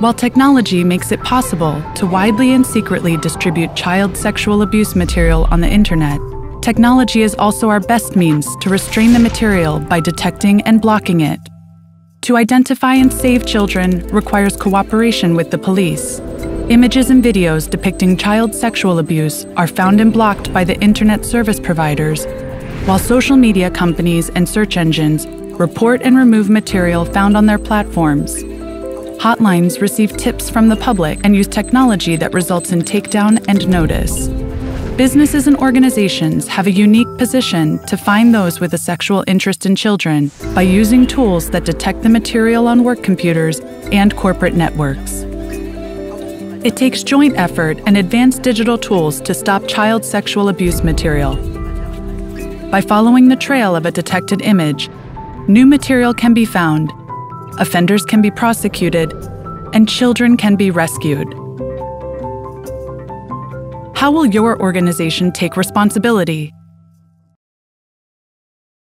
While technology makes it possible to widely and secretly distribute child sexual abuse material on the internet, technology is also our best means to restrain the material by detecting and blocking it. To identify and save children requires cooperation with the police. Images and videos depicting child sexual abuse are found and blocked by the internet service providers, while social media companies and search engines report and remove material found on their platforms. Hotlines receive tips from the public and use technology that results in takedown and notice. Businesses and organizations have a unique position to find those with a sexual interest in children by using tools that detect the material on work computers and corporate networks. It takes joint effort and advanced digital tools to stop child sexual abuse material. By following the trail of a detected image, new material can be found offenders can be prosecuted, and children can be rescued. How will your organization take responsibility?